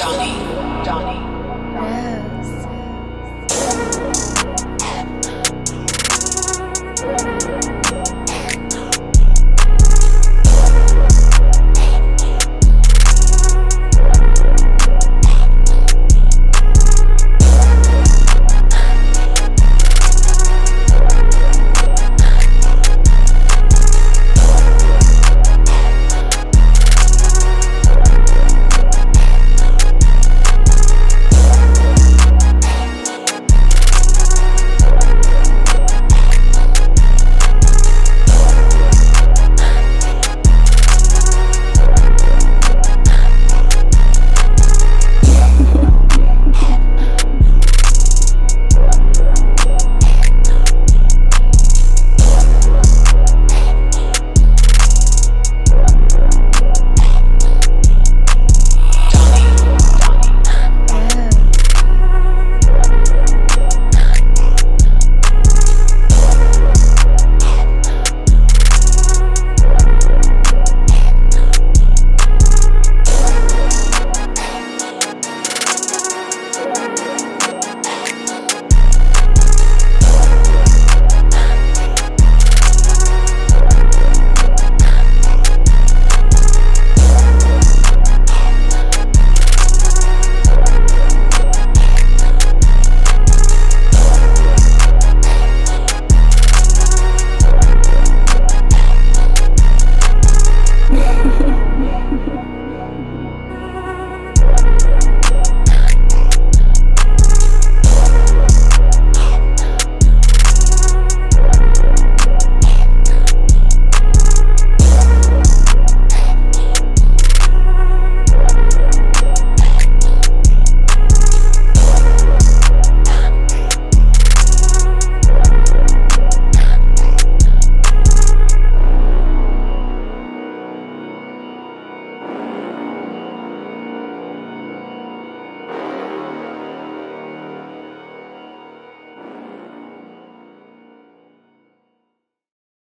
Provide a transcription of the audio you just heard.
Donnie, Donnie.